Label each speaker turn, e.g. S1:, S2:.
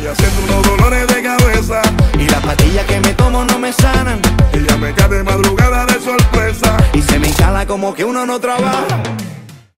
S1: Ella siente unos dolores de cabeza.
S2: Y las pastillas que me tomo no me sanan.
S1: Ella me cae de madrugada de sorpresa.
S2: Y se me instala como que uno no trabaja.